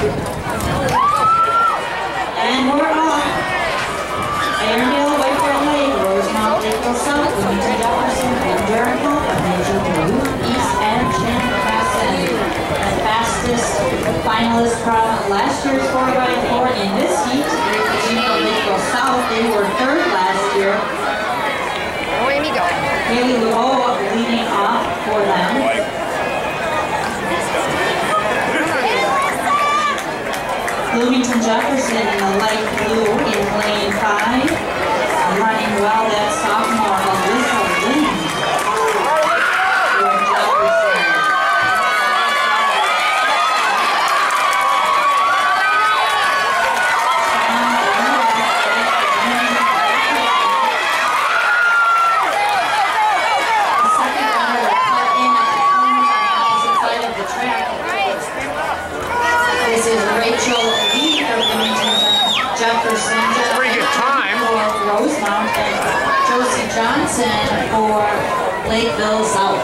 And we're off. Airhill, Whitefield Lake, Rosemount, Lakeville South, Jefferson, and Durham Health are measured Duluth, East, and Crescent. The fastest finalist from last year's 4x4 in this heat, Great Virginia Lakeville South, they were third last year. Where me go? Haley Luo leading off for them. Bloomington Jefferson in the light blue in lane five. Running well, that sophomore Alyssa Lynn. for Jefferson. The second runner will cut in at the corners on the opposite side of the track. This is Rachel Lee from Bloomington Jefferson. Pretty good time. For Rosemount and Josie Johnson for Lakeville South.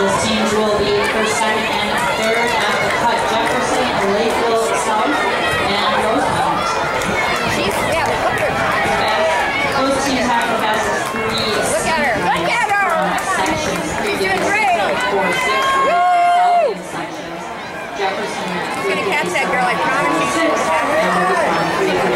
Those teams will be first, second, and third at the cut. Jefferson, Lakeville South, and Rosemount. She's, yeah, look at. Those teams have the fastest three. Look at her. Look at her. Uh, sections three She's doing great. four, six, for Lakeville South in sections. Jefferson. I'm gonna catch that girl, I promise you.